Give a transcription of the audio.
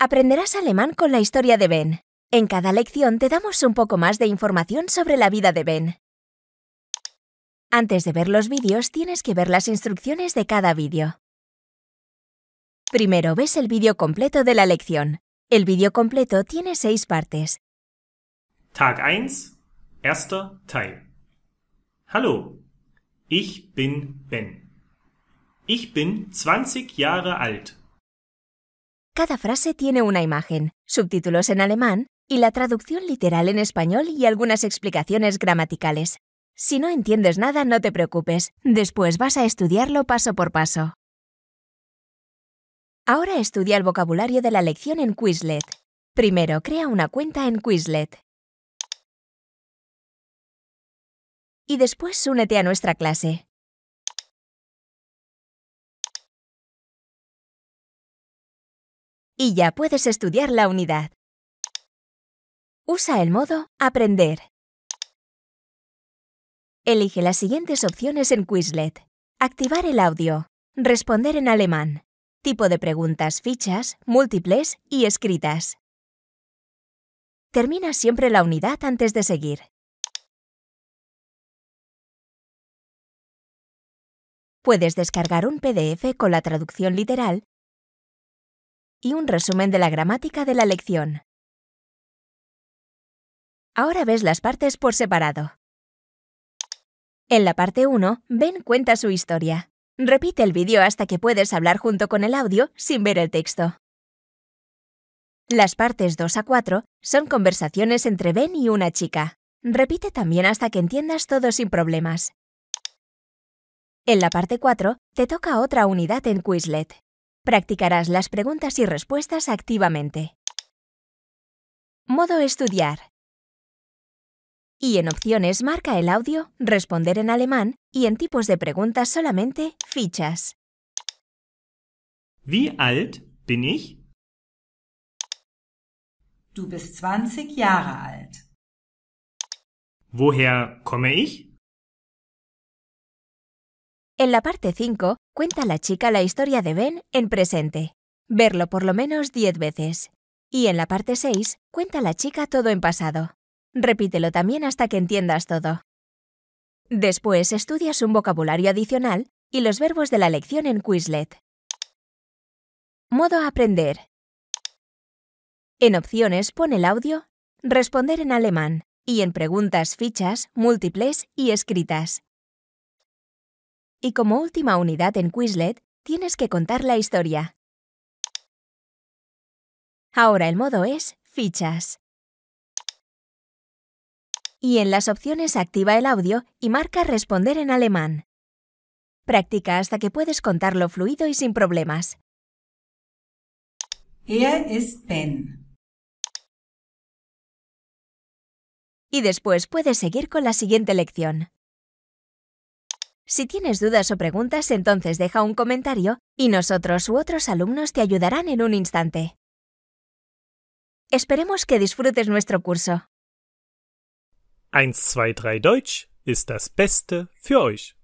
Aprenderás alemán con la historia de Ben. En cada lección te damos un poco más de información sobre la vida de Ben. Antes de ver los vídeos tienes que ver las instrucciones de cada vídeo. Primero ves el vídeo completo de la lección. El vídeo completo tiene seis partes. Tag 1, erster Teil. Hallo, ich bin Ben. Ich bin 20 Jahre alt. Cada frase tiene una imagen, subtítulos en alemán y la traducción literal en español y algunas explicaciones gramaticales. Si no entiendes nada, no te preocupes, después vas a estudiarlo paso por paso. Ahora estudia el vocabulario de la lección en Quizlet. Primero, crea una cuenta en Quizlet. Y después únete a nuestra clase. Y ya puedes estudiar la unidad. Usa el modo Aprender. Elige las siguientes opciones en Quizlet. Activar el audio. Responder en alemán. Tipo de preguntas fichas, múltiples y escritas. Termina siempre la unidad antes de seguir. Puedes descargar un PDF con la traducción literal y un resumen de la gramática de la lección. Ahora ves las partes por separado. En la parte 1, Ben cuenta su historia. Repite el vídeo hasta que puedes hablar junto con el audio sin ver el texto. Las partes 2 a 4 son conversaciones entre Ben y una chica. Repite también hasta que entiendas todo sin problemas. En la parte 4 te toca otra unidad en Quizlet. Practicarás las preguntas y respuestas activamente. Modo estudiar. Y en opciones marca el audio, responder en alemán y en tipos de preguntas solamente fichas. Wie alt bin ich? Du bist 20 Jahre alt. Woher komme ich? En la parte 5, cuenta la chica la historia de Ben en presente. Verlo por lo menos 10 veces. Y en la parte 6, cuenta la chica todo en pasado. Repítelo también hasta que entiendas todo. Después estudias un vocabulario adicional y los verbos de la lección en Quizlet. Modo aprender. En opciones pon el audio, responder en alemán y en preguntas fichas, múltiples y escritas. Y como última unidad en Quizlet, tienes que contar la historia. Ahora el modo es Fichas. Y en las opciones activa el audio y marca Responder en alemán. Practica hasta que puedes contarlo fluido y sin problemas. Er ist Ben. Y después puedes seguir con la siguiente lección. Si tienes dudas o preguntas, entonces deja un comentario y nosotros u otros alumnos te ayudarán en un instante. Esperemos que disfrutes nuestro curso. 1, 2, 3 Deutsch ist das Beste für euch.